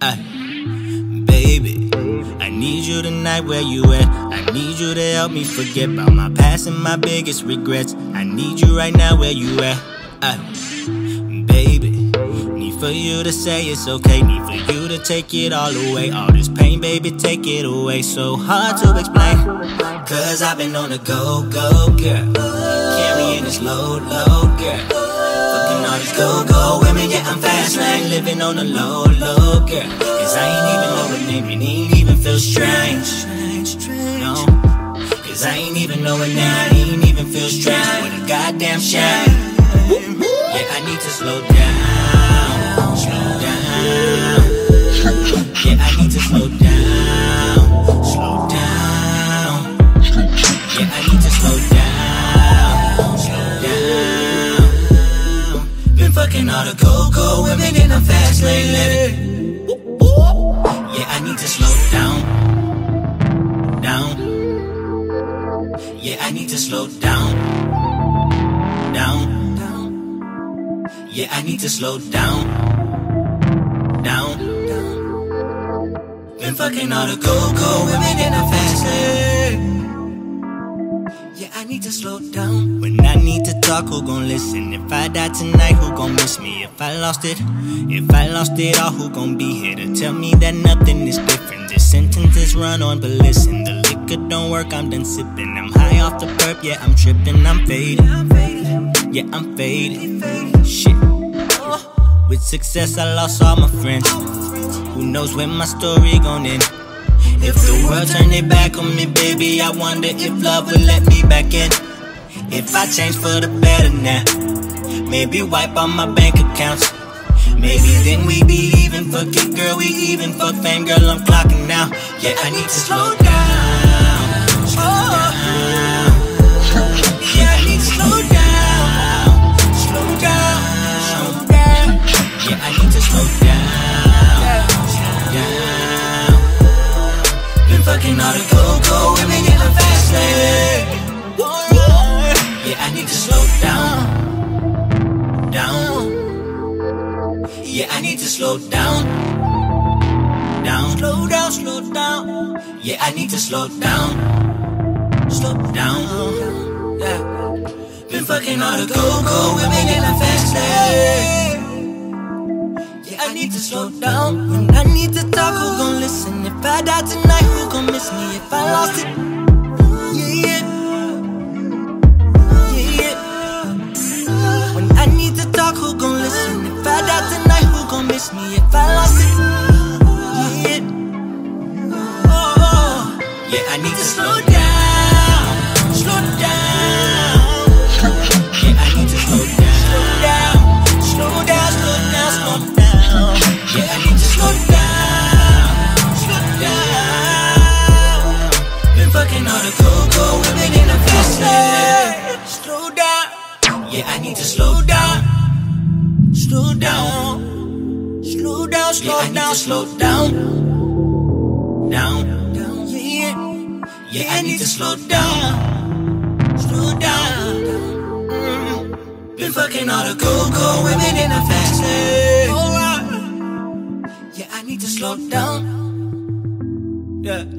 Uh, baby, I need you tonight where you at. I need you to help me forget about my past and my biggest regrets. I need you right now where you at. Uh, baby, need for you to say it's okay. Need for you to take it all away. All this pain, baby, take it away. So hard to explain. Cause I've been on the go, go, girl. Carrying this load, load, girl. Fucking all these go, go women, yeah, I'm fast lane. Living on the low, low, girl. Cause I ain't even know her name, and ain't even feel strange. No. Cause I ain't even know her now, I ain't even feel strange. What a goddamn shame. Yeah, I need to slow down, slow down. Yeah, I need to slow down, slow down. Yeah, I need to slow down, slow down. Been fucking all the go-go women in a fast lane living. Yeah, I need to slow down, down. Been fucking all the go-go women in a fast lane. Yeah, I need to slow down. When I need to talk, who gon' listen? If I die tonight, who gon' miss me? If I lost it, if I lost it all, who gon' be here to tell me that nothing is different? This sentence is run on, but listen, the liquor don't work, I'm done sipping. I'm high off the perp, yeah, I'm tripping, I'm faded. Yeah, I'm faded. Shit. With success, I lost all my friends. Who knows when my story gon' end? If the world turned it back on me, baby, I wonder if love would let me back in. If I change for the better now, maybe wipe out my bank accounts. Maybe then we be even. Fuck it, girl, we even. Fuck fame, girl, I'm clocking now. Yeah, I need to slow down. All the go-go women in a fast lane. Yeah, I need to slow down. Down. Yeah, I need to slow down. Down. Slow down, slow down. Yeah, I need to slow down. Slow down. Yeah. Been fucking all the go-go women in a fast lane. Yeah, I need to slow down. When I need to talk, who gon' listen? If I die tonight, who gon' miss me? If I lost it, yeah, yeah. Yeah, yeah. When I need to talk, who gon' listen? If I die tonight, who gon' miss me? If I lost it, yeah. Oh, yeah, I need to slow down, slow down. Yeah, I need to slow down, All the go-go women in the fast lane. Slow down. Yeah, I need to slow down. Slow down. Slow down, slow yeah, down, slow down. Down, down, yeah. Yeah, I need to slow down. Slow down. Been fucking all the go-go women in a fast lane. Yeah, I need to slow down. Yeah.